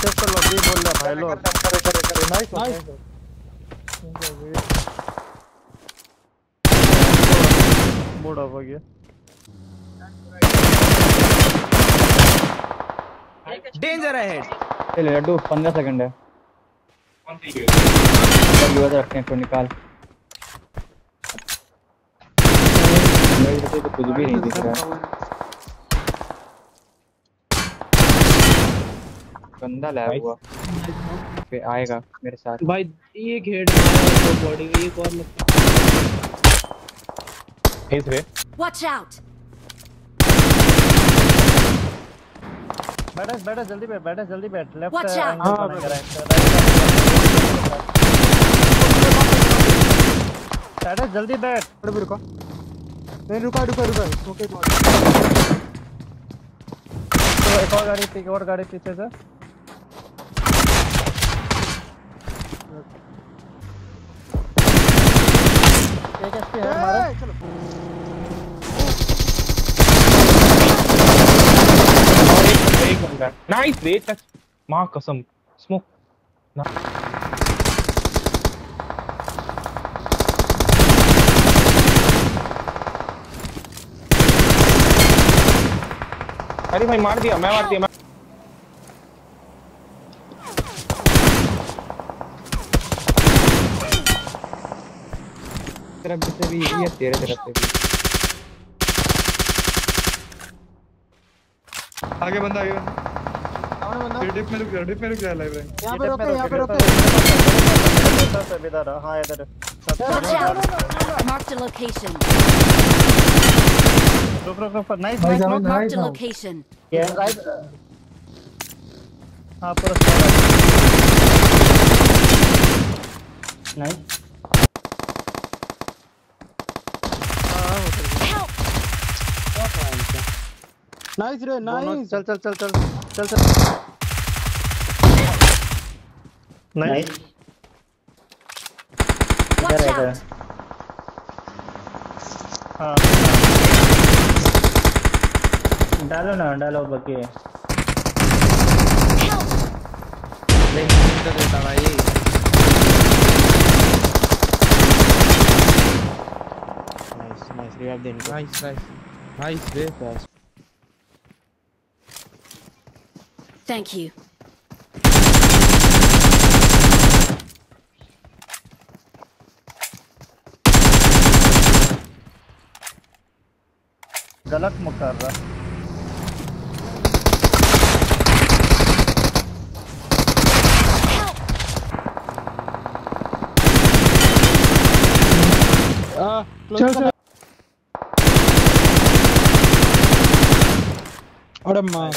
Check कर लो B बोल रहा भाई लोग करे करे करे नाइस Nice. मूड ऑफ़ हो गया डेंजर अहेड चल लड्डू पंद्रह सेकंड है। युवा रखते हैं तो निकाल। मेरी से तो कुछ भी नहीं दिख रहा। है गंदा लैब हुआ फिर आएगा मेरे साथ भाई एक हेड तो बॉडी में एक और लग हेस रे Watch out! बैठा बैठा जल्दी बैठ बैठा जल्दी बैठ लेफ़्ट. हाँ बैठा जल्दी बैठ थोड़ा भी रुको नहीं रुका रुका रुका ओके तो एक और गाड़ी पीछे और गाड़ी पीछे से नाइस रे टच माँ कसम स्मोक अरे भाई मार दिया मैं मार दिया मैं तरफ़ से भी यही है तेरे तरफ़ से भी। आगे बंदा आगे बंदा। डिप में रुक जा डिप में रुक जा लाइव रैंक यहाँ पे रोके यहाँ पे रोके। इधर हाँ इधर out! Marked a रुक रुक रुक nice nice Marked a location. Right हाँ पूरा Help! नाइस रे नाइस चल चल चल चल चल चल नाइस! हाँ डालो ना डालो बके! तो देता भाई नाइस रिवाइव दे इनको नाइस नाइस नाइस रे Thank you. गलत मुकर रहा। चल चल। अरे माँ